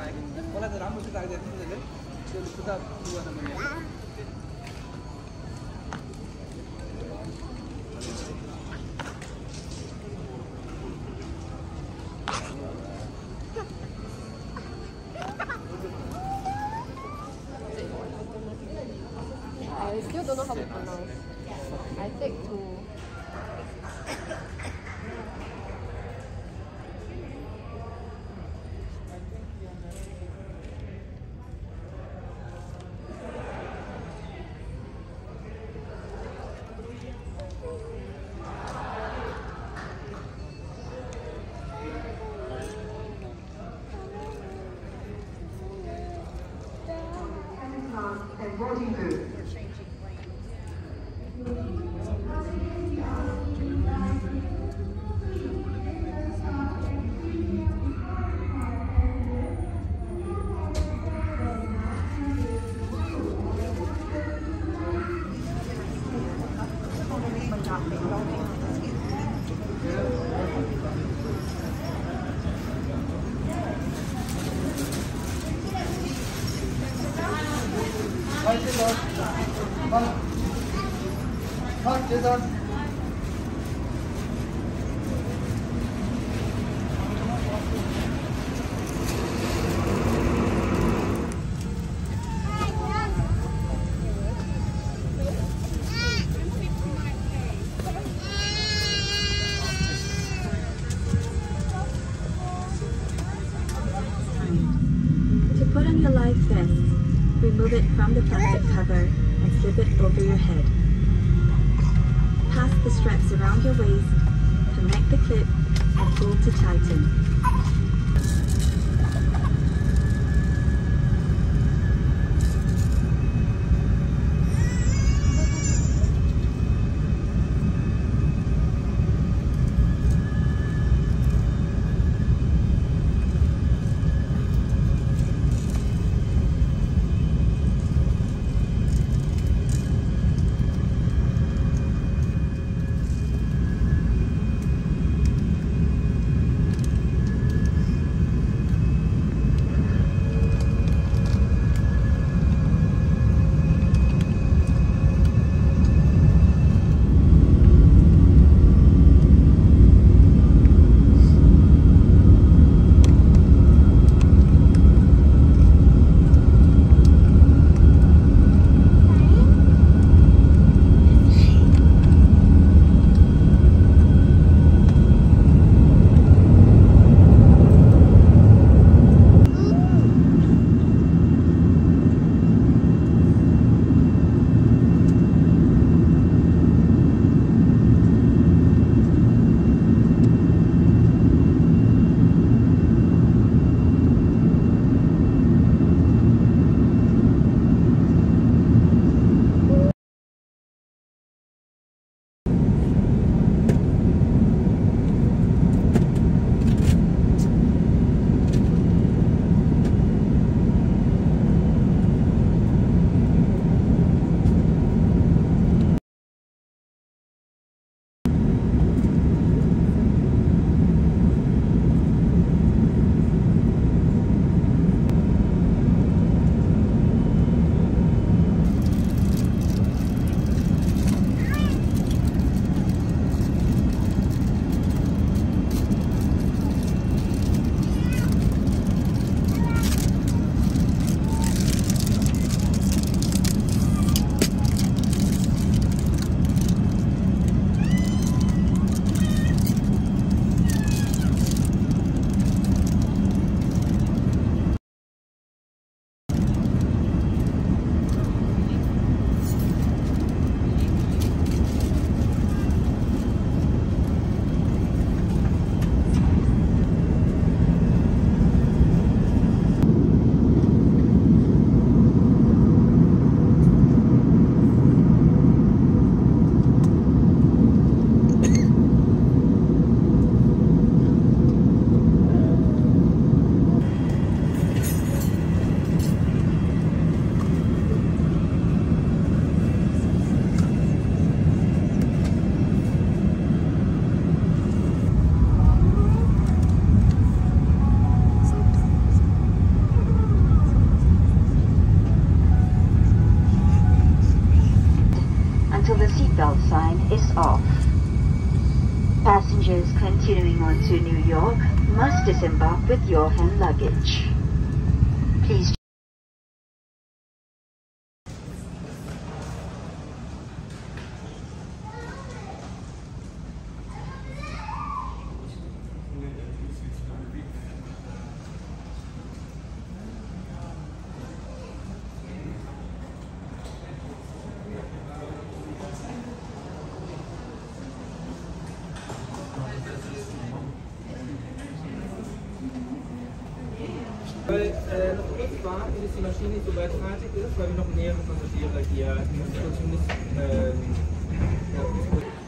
I still don't know how to pronounce. I take two. Booth. Hadi Lan. To put on your life vest, remove it from the plastic cover and slip it over your head. Straps around your waist, connect the clip, and pull to tighten. Off. Passengers continuing on to New York must disembark with your hand luggage. Please Weil äh, noch kurz warten, bis die Maschine soweit fertig ist, weil wir noch mehrere Passagiere hier müssen. Ähm, ja,